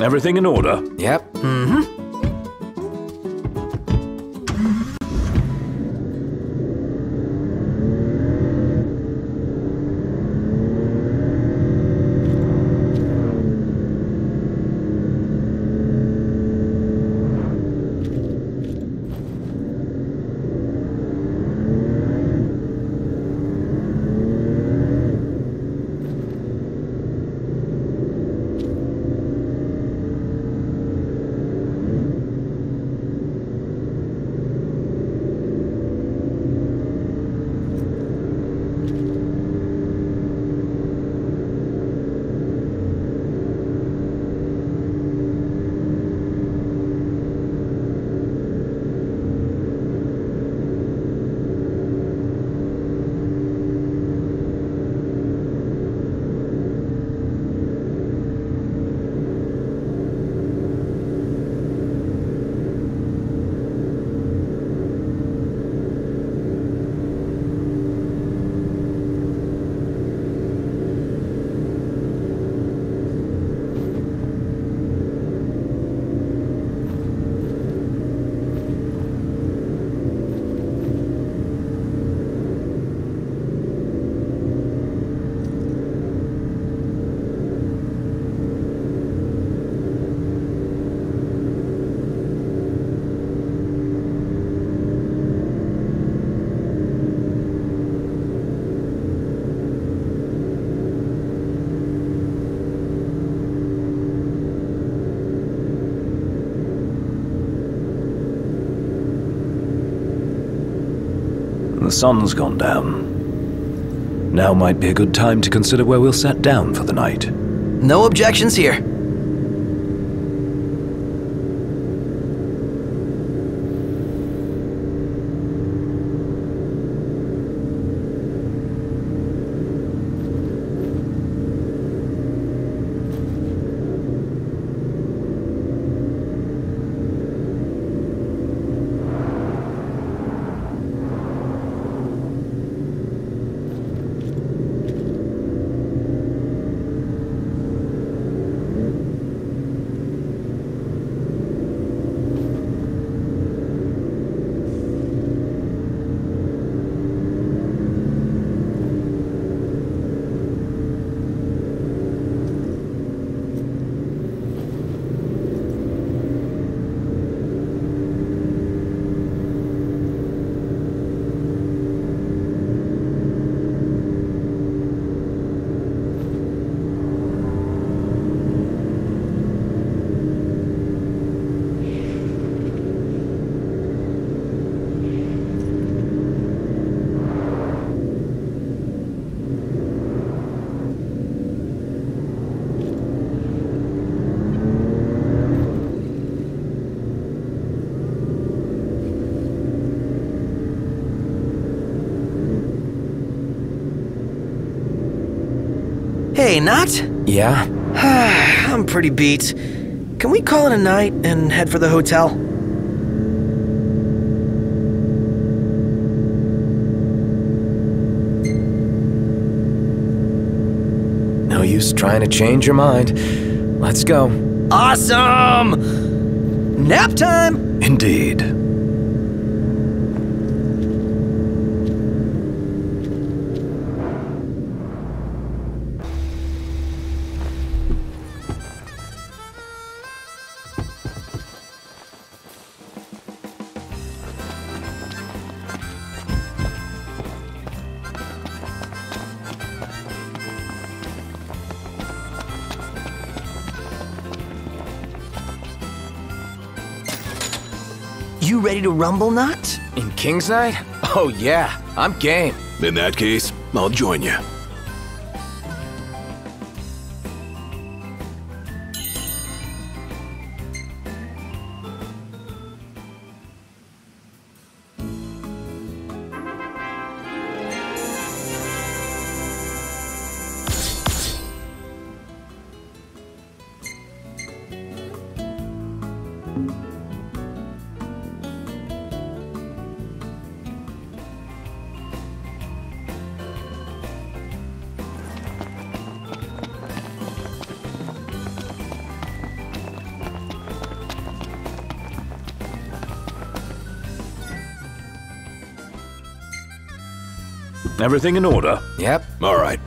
Everything in order? Yep. Mm-hmm. Sun's gone down. Now might be a good time to consider where we'll set down for the night. No objections here. Hey, Noct? Yeah? I'm pretty beat. Can we call it a night and head for the hotel? No use trying to change your mind. Let's go. Awesome! Nap time! Indeed. You ready to rumble, Noct? In King's Knight? Oh yeah, I'm game. In that case, I'll join you. thank you Everything in order? Yep. All right.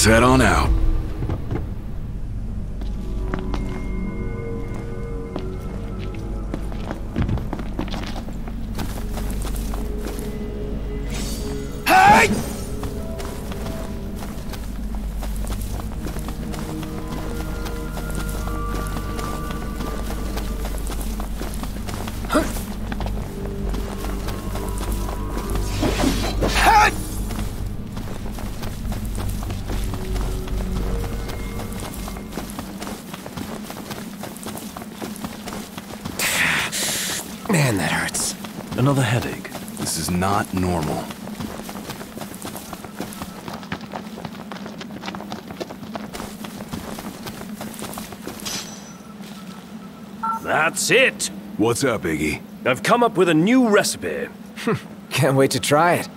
Let's head on out. Another headache. This is not normal. That's it! What's up, Iggy? I've come up with a new recipe. Can't wait to try it.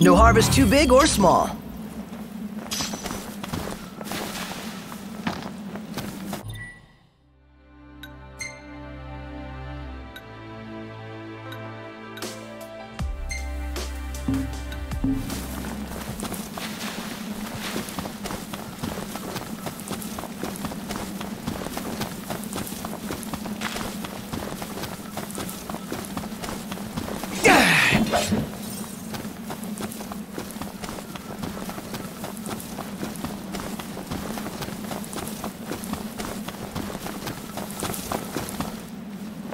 No harvest too big or small.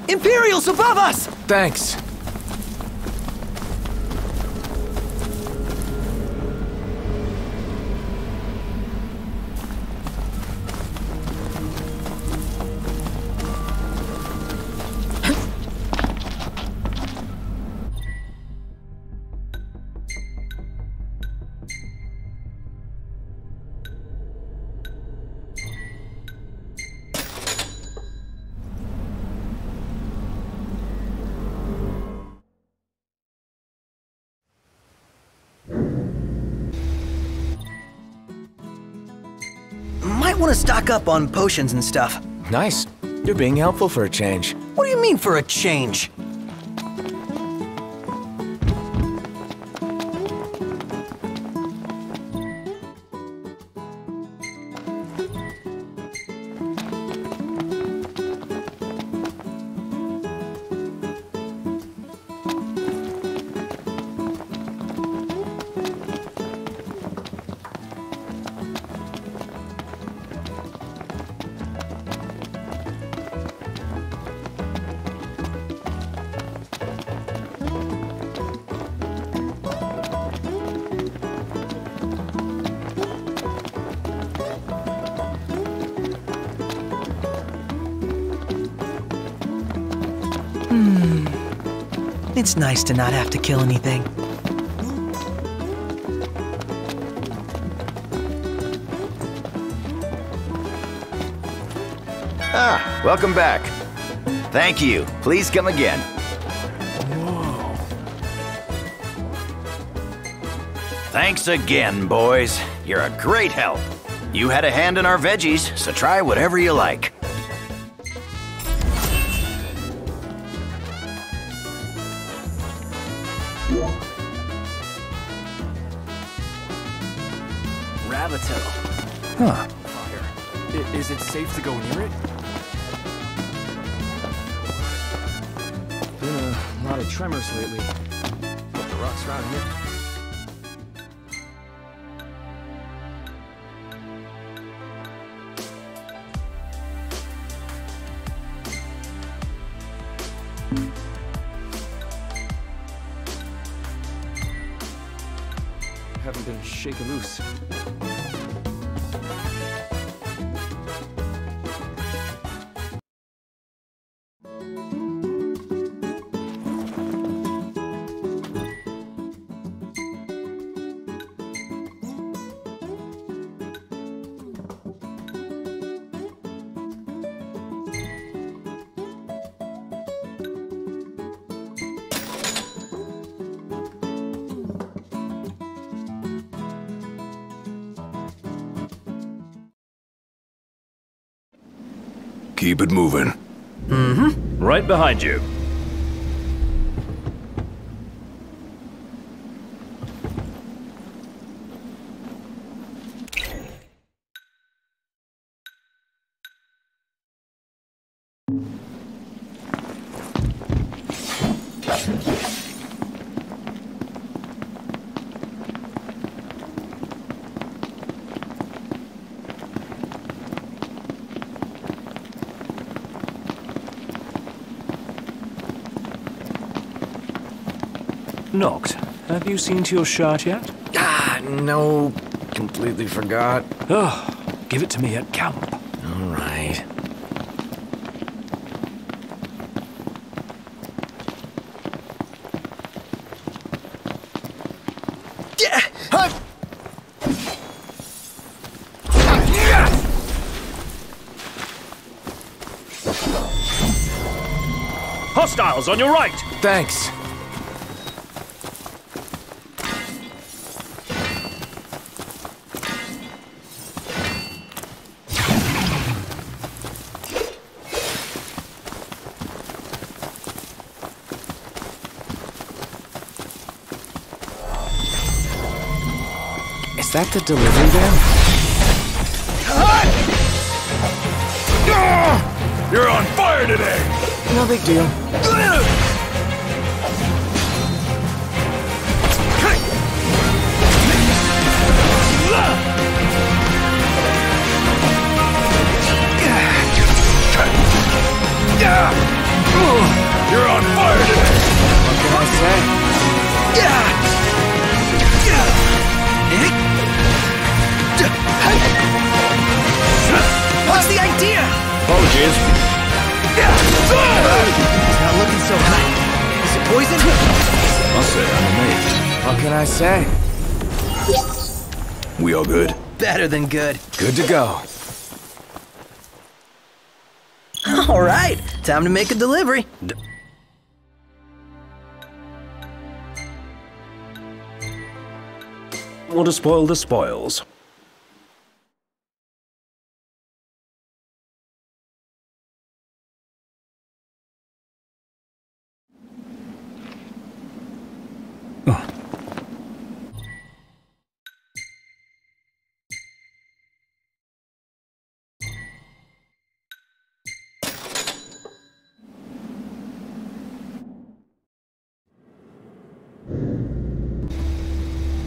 Imperials above us! Thanks. Might want to stock up on potions and stuff. Nice. You're being helpful for a change. What do you mean for a change? It's nice to not have to kill anything. Ah, welcome back. Thank you. Please come again. Thanks again, boys. You're a great help. You had a hand in our veggies, so try whatever you like. Lot of tremors lately. Hope the rocks around here. Haven't been shaken loose. Keep it moving. Mm-hmm. Right behind you. Noct, have you seen to your shirt yet? Ah, no. Completely forgot. Oh, give it to me at camp. All right. Yeah! Hostiles on your right! Thanks. That the delivery van? You're on fire today! No big deal. You're on fire today! What can I say? Yeah! What's the idea? Apologies. It's not looking so hot. Is it poison? I'll say I'm amazed. What can I say? We all good? Better than good. Good to go. All right, time to make a delivery. Want to spoil the spoils?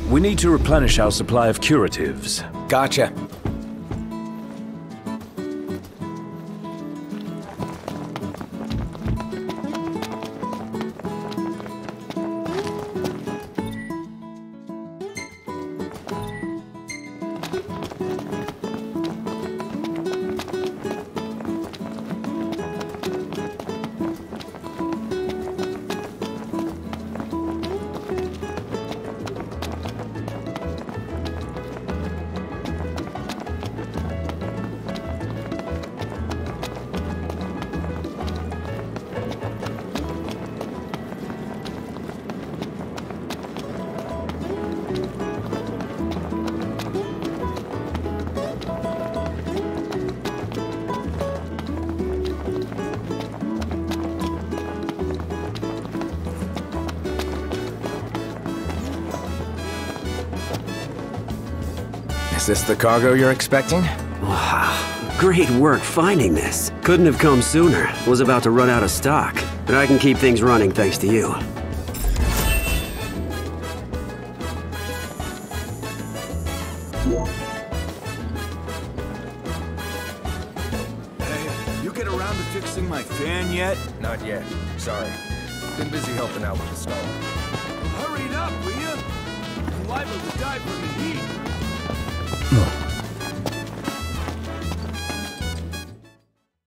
We need to replenish our supply of curatives. Gotcha. This the cargo you're expecting? Great work finding this. Couldn't have come sooner. Was about to run out of stock. But I can keep things running thanks to you.